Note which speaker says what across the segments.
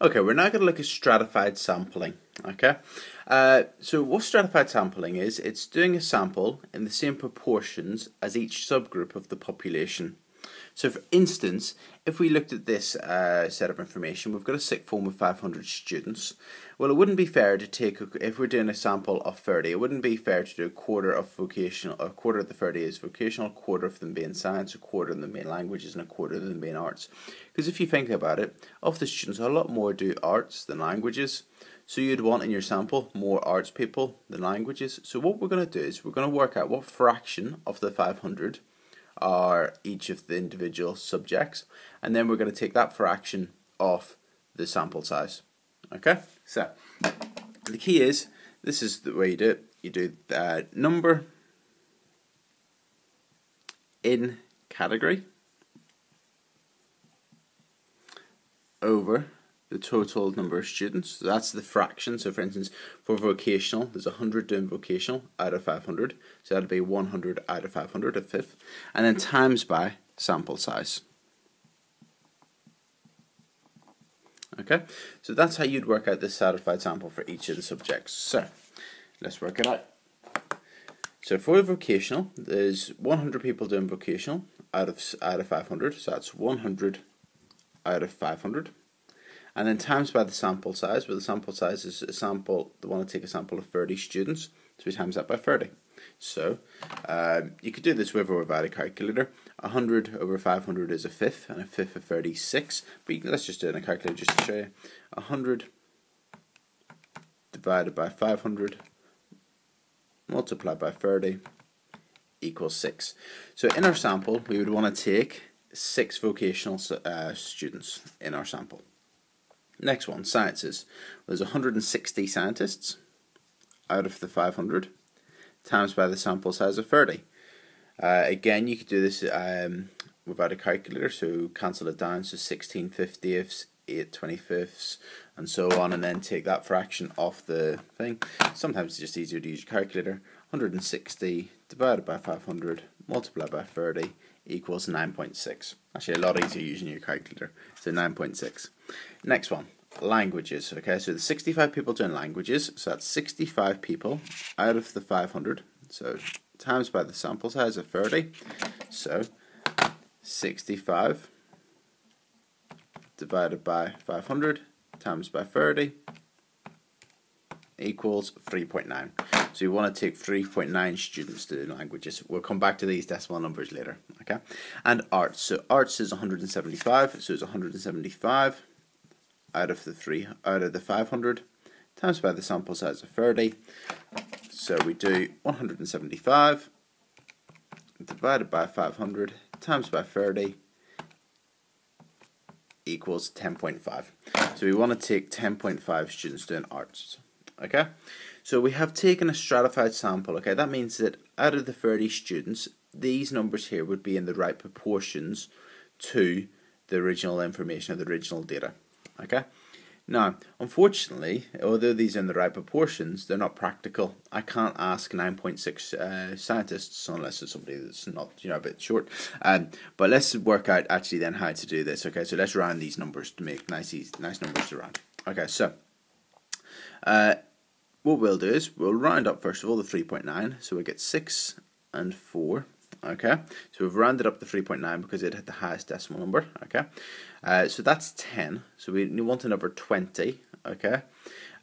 Speaker 1: Okay, we're now going to look at stratified sampling. Okay, uh, so what stratified sampling is, it's doing a sample in the same proportions as each subgroup of the population. So for instance, if we looked at this uh, set of information, we've got a sixth form with 500 students. Well, it wouldn't be fair to take, if we're doing a sample of 30, it wouldn't be fair to do a quarter of vocational, a quarter of the 30 is vocational, a quarter of them being science, a quarter of them being languages, and a quarter of them being arts. Because if you think about it, of the students, a lot more do arts than languages. So you'd want in your sample more arts people than languages. So what we're going to do is we're going to work out what fraction of the 500 are each of the individual subjects and then we're going to take that fraction off the sample size okay? So the key is this is the way you do it. You do the number in category over the total number of students. So that's the fraction. So for instance, for vocational, there's 100 doing vocational out of 500. So that'd be 100 out of 500, a fifth. And then times by sample size. Okay, so that's how you'd work out the stratified sample for each of the subjects. So let's work it out. So for vocational, there's 100 people doing vocational out of out of 500. So that's 100 out of 500 and then times by the sample size, where the sample size is a sample, they want to take a sample of 30 students, so we times that by 30. So um, you could do this with or without a calculator. 100 over 500 is a fifth, and a fifth of 36. But can, let's just do it in a calculator just to show you. 100 divided by 500 multiplied by 30 equals 6. So in our sample, we would want to take six vocational uh, students in our sample. Next one, sciences. There's 160 scientists out of the 500 times by the sample size of 30. Uh, again, you could do this um, without a calculator, so cancel it down, so 16 50ths, 8 25ths, and so on, and then take that fraction off the thing. Sometimes it's just easier to use your calculator. 160 divided by 500 multiplied by 30 equals 9.6. Actually, a lot easier using your calculator. So 9.6. Next one, languages. Okay, so the 65 people doing languages. So that's 65 people out of the 500. So times by the sample size of 30. So 65 divided by 500 times by 30 equals 3.9. So you want to take 3.9 students to languages. We'll come back to these decimal numbers later. Okay, and arts. So arts is 175. So it's 175 out of the three out of the 500 times by the sample size of 30. So we do 175 divided by 500 times by 30 equals 10.5. So we want to take 10.5 students doing arts. Okay, so we have taken a stratified sample. Okay, that means that out of the 30 students, these numbers here would be in the right proportions to the original information or the original data. Okay. Now, unfortunately, although these are in the right proportions, they're not practical. I can't ask 9.6 uh, scientists unless it's somebody that's not, you know, a bit short. Um, but let's work out actually then how to do this. Okay, so let's round these numbers to make nice, easy, nice numbers to round. Okay, so uh, what we'll do is we'll round up first of all the 3.9, so we get 6 and 4 okay? So we've rounded up the 3.9 because it had the highest decimal number okay? Uh, so that's 10 so we want another 20 okay?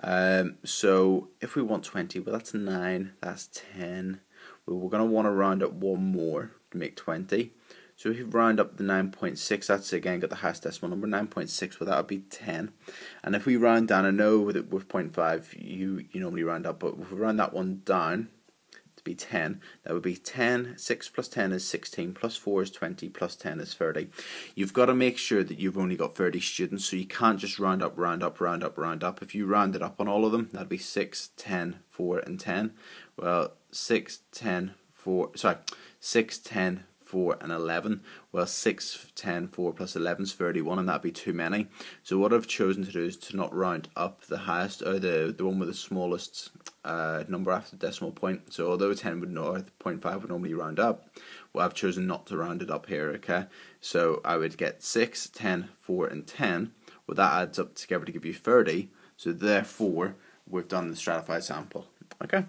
Speaker 1: Um, so if we want 20 well that's 9 that's 10 well, we're going to want to round up one more to make 20 so if you round up the 9.6 that's again got the highest decimal number 9.6 well that would be 10 and if we round down I know with, with 0.5 you you normally round up but if we round that one down to be 10. That would be 10, 6 plus 10 is 16, plus 4 is 20, plus 10 is 30. You've got to make sure that you've only got 30 students, so you can't just round up, round up, round up, round up. If you round it up on all of them, that'd be 6, 10, 4, and 10. Well, 6, 10, 4, sorry, 6, 10, 4 and 11. Well, 6, 10, 4 plus 11 is 31, and that'd be too many. So what I've chosen to do is to not round up the highest, or the, the one with the smallest uh, number after the decimal point. So although 10 would know, 0.5 would normally round up, well, I've chosen not to round it up here, okay? So I would get 6, 10, 4, and 10, well that adds up together to give you 30, so therefore we've done the stratified sample. Okay.